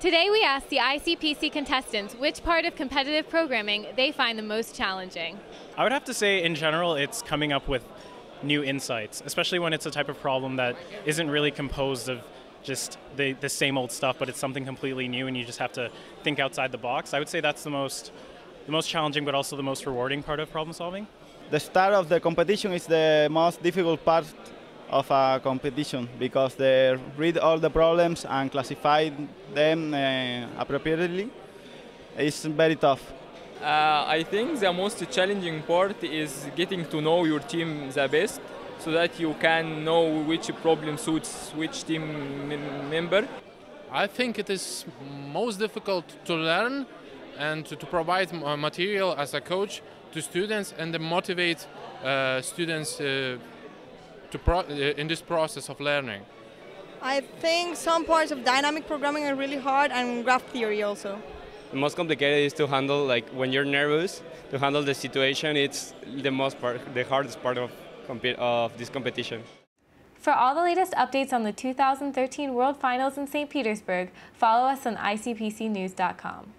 Today we asked the ICPC contestants which part of competitive programming they find the most challenging. I would have to say, in general, it's coming up with new insights, especially when it's a type of problem that isn't really composed of just the, the same old stuff, but it's something completely new and you just have to think outside the box. I would say that's the most, the most challenging, but also the most rewarding part of problem solving. The start of the competition is the most difficult part of a competition because they read all the problems and classify them uh, appropriately. It's very tough. Uh, I think the most challenging part is getting to know your team the best so that you can know which problem suits which team member. I think it is most difficult to learn and to, to provide material as a coach to students and motivate uh, students uh, to pro- uh, Uh, in this process of learning? I think some parts of dynamic programming are really hard and graph theory also. The most complicated is to handle like when you're nervous to handle the situation. It's the most part, the hardest part of of this competition. For all the latest updates on the 2013 World Finals in St. Petersburg, follow us on icpcnews.com.